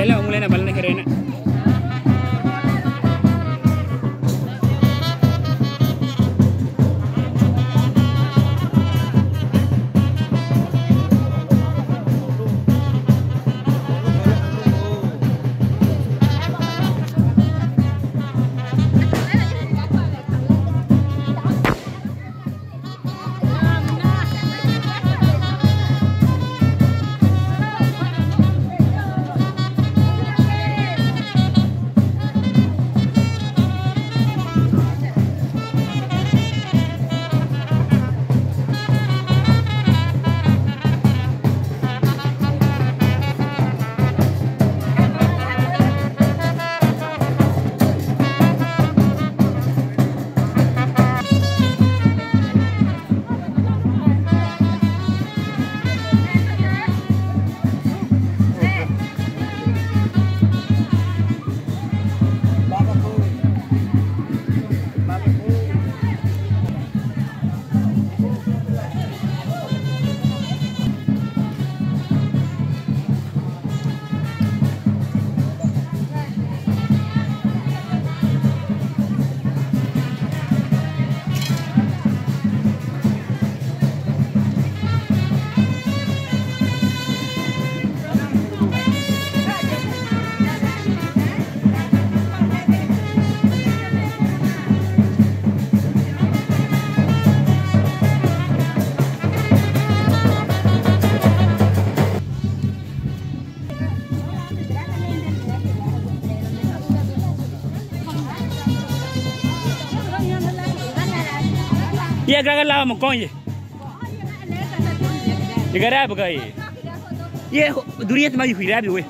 i don't know what Iya gagal lah mukong ye. Negara apa kau ye? Ye dunia cuma di hidup ye.